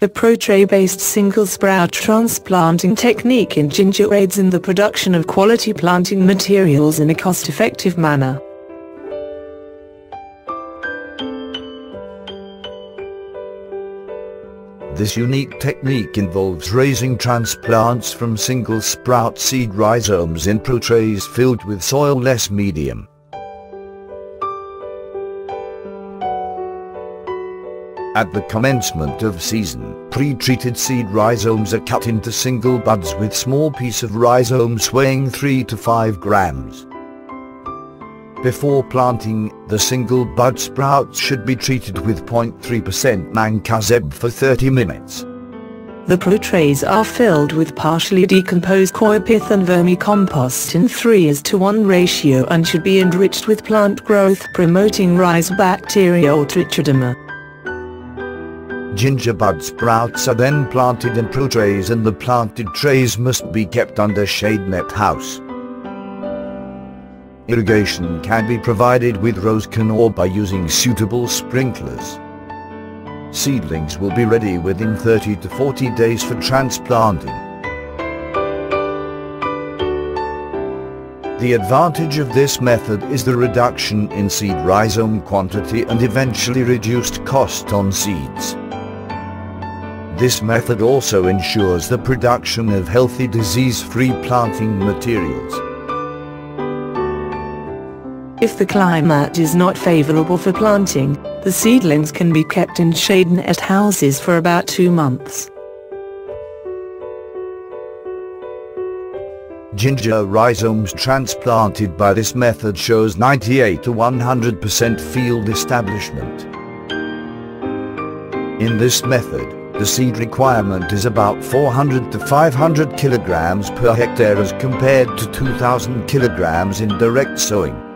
The ProTray-based single sprout transplanting technique in ginger aids in the production of quality planting materials in a cost-effective manner. This unique technique involves raising transplants from single sprout seed rhizomes in ProTrays filled with soil-less medium. At the commencement of season, pre-treated seed rhizomes are cut into single buds with small piece of rhizome weighing 3 to 5 grams. Before planting, the single bud sprouts should be treated with 0.3% mancozeb for 30 minutes. The ProTrays are filled with partially decomposed coir pith and vermicompost in 3 is to 1 ratio and should be enriched with plant growth promoting rhizobacteria or trichoderma. Ginger bud sprouts are then planted in ProTrays and the planted trays must be kept under shade net house. Irrigation can be provided with rose canal by using suitable sprinklers. Seedlings will be ready within 30 to 40 days for transplanting. The advantage of this method is the reduction in seed rhizome quantity and eventually reduced cost on seeds. This method also ensures the production of healthy disease-free planting materials. If the climate is not favorable for planting, the seedlings can be kept in shade net houses for about two months. Ginger rhizomes transplanted by this method shows 98 to 100% field establishment. In this method, the seed requirement is about 400 to 500 kilograms per hectare as compared to 2000 kilograms in direct sowing.